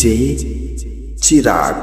যে Chirag.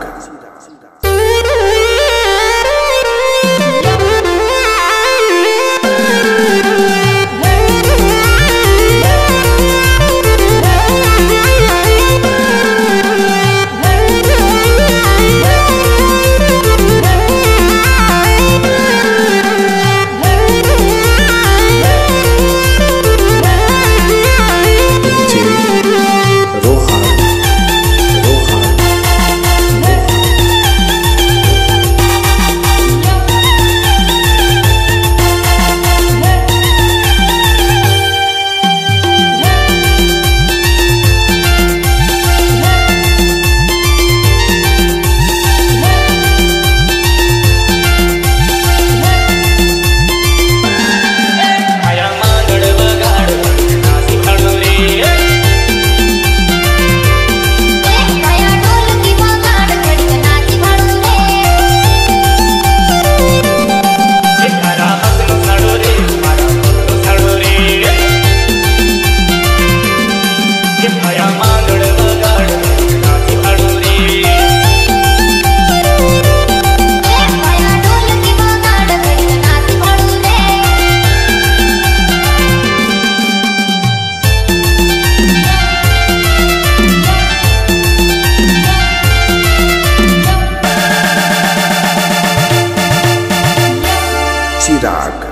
dark.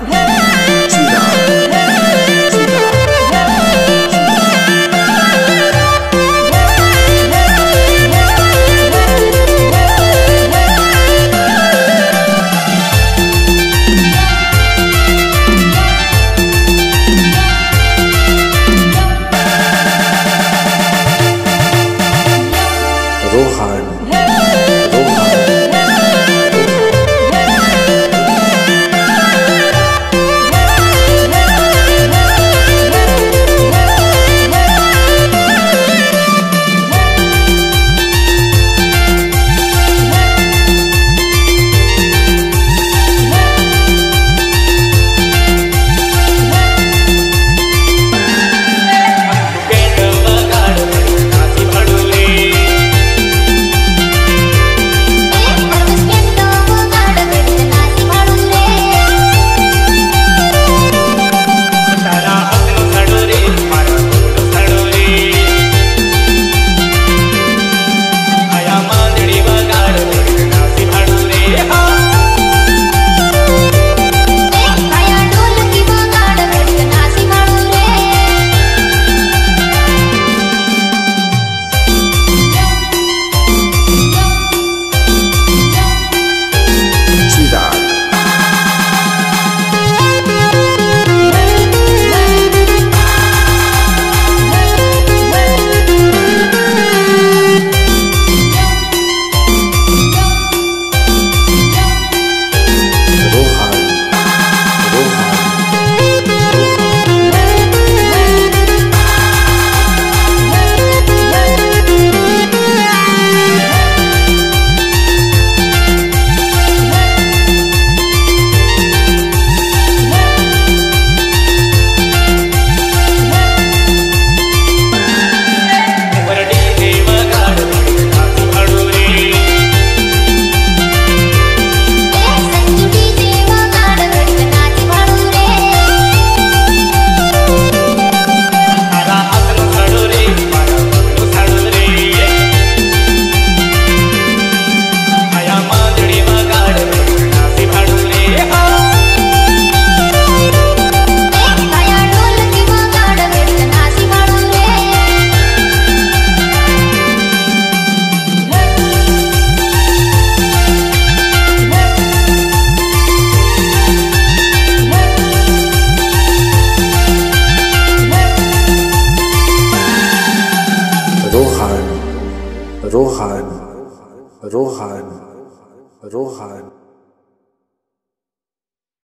Rohan, Rohan, Rohan.